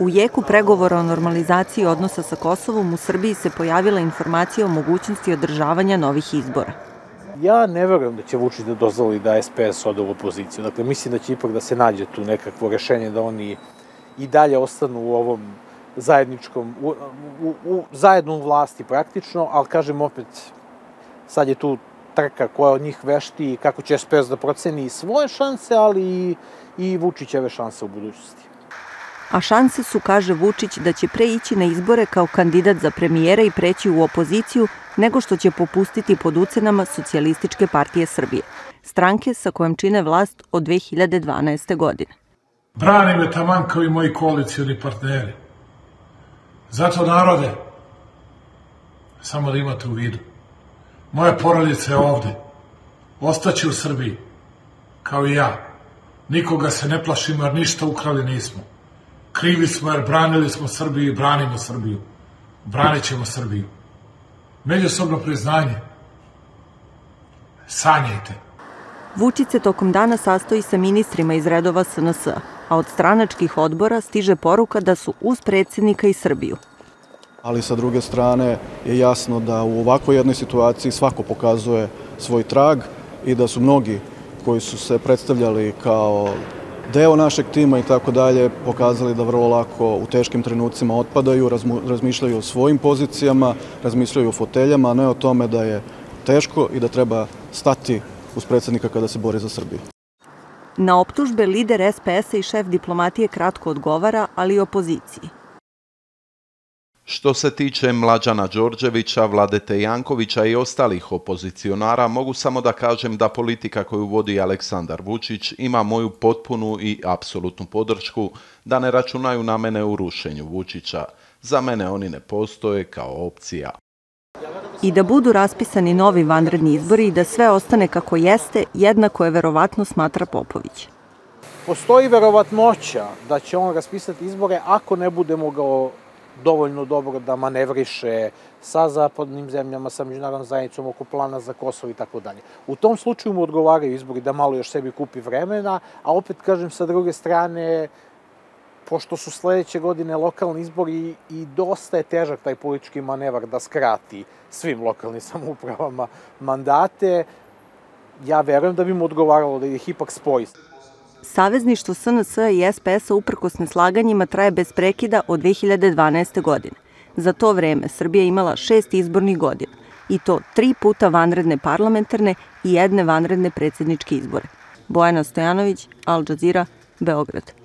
U jeku pregovora o normalizaciji odnosa sa Kosovom u Srbiji se pojavila informacija o mogućnosti održavanja novih izbora. Ja ne verujem da će Vučić da dozvoli da SPS ode u opoziciju. Dakle, mislim da će ipak da se nađe tu nekakvo rešenje da oni i dalje ostanu u ovom zajedničkom, u, u, u, zajedno u vlasti praktično, ali kažem opet, sad je tu trka koja od njih vešti i kako će SPS da proceni svoje šanse, ali i, i Vučićeve šanse u budućnosti. A šanse su, kaže Vučić, da će pre ići na izbore kao kandidat za premijera i preći u opoziciju nego što će popustiti pod ucenama Socijalističke partije Srbije, stranke sa kojom čine vlast od 2012. godine. Brani me taman kao i moji koalicijoni partneri. Zato narode, samo da imate u vidu, moja porodica je ovde, ostaće u Srbiji, kao i ja. Nikoga se ne plašimo jer ništa ukrali nismo. Krivi smo jer branili smo Srbiju i branimo Srbiju. Branit ćemo Srbiju. Međusobno priznanje. Sanjajte. Vučić se tokom dana sastoji sa ministrima iz redova SNS, a od stranačkih odbora stiže poruka da su uz predsednika i Srbiju. Ali sa druge strane je jasno da u ovakvoj jednoj situaciji svako pokazuje svoj trag i da su mnogi koji su se predstavljali kao deo našeg tima i tako dalje pokazali da vrlo lako u teškim trenucima otpadaju, razmišljaju o svojim pozicijama, razmišljaju o foteljama, a ne o tome da je teško i da treba stati uz predsednika kada se bori za Srbiju. Na optužbe lider SPS-a i šef diplomatije kratko odgovara, ali i opoziciji. Što se tiče Mlađana Đorđevića, Vladete Jankovića i ostalih opozicionara, mogu samo da kažem da politika koju vodi Aleksandar Vučić ima moju potpunu i apsolutnu podršku da ne računaju na mene u rušenju Vučića. Za mene oni ne postoje kao opcija. I da budu raspisani novi vanredni izbori i da sve ostane kako jeste, jednako je verovatno smatra Popović. Postoji verovatnoća da će on raspisati izbore ako ne bude mogao dovoljno dobro da manevriše sa zapadnim zemljama, sa međunarodnom zajednicom oko plana za Kosovo i tako dalje. U tom slučaju mu odgovaraju izbori da malo još sebi kupi vremena, a opet kažem sa druge strane, pošto su sledeće godine lokalni izbori i dosta je težak taj politički manevar da skrati svim lokalnim samoupravama mandate, ja verujem da bi mu odgovaralo da ih ipak spoji. Savezništvo SNS i SPS-a uprkos neslaganjima traje bez prekida od 2012. godine. Za to vreme Srbija imala šest izbornih godina i to tri puta vanredne parlamentarne i jedne vanredne predsedničke izbore. Bojana Stojanović, Al Jazeera, Beograd.